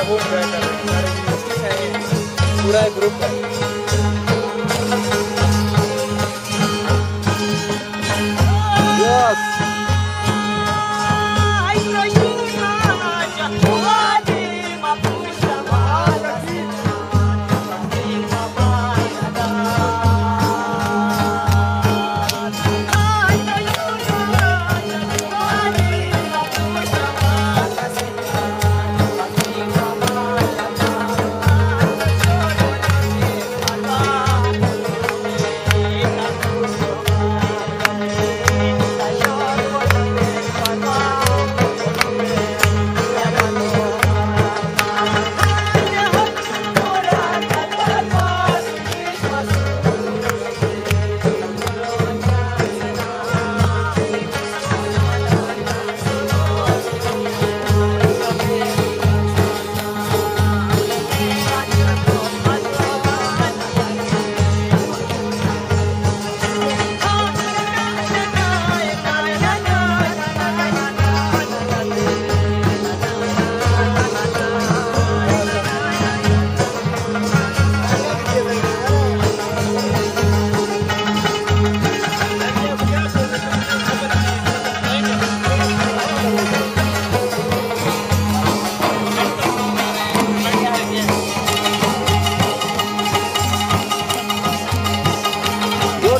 सारे पूरा ग्रुप है।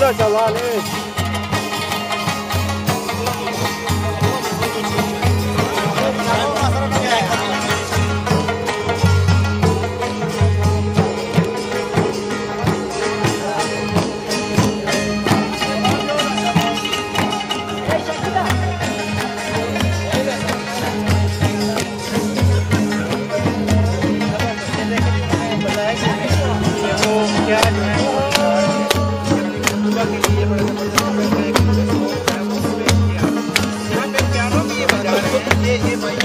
Bora, Jalal, hein? give my